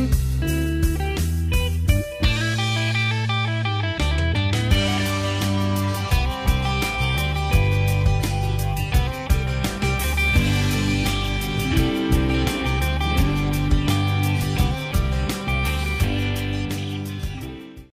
Bye.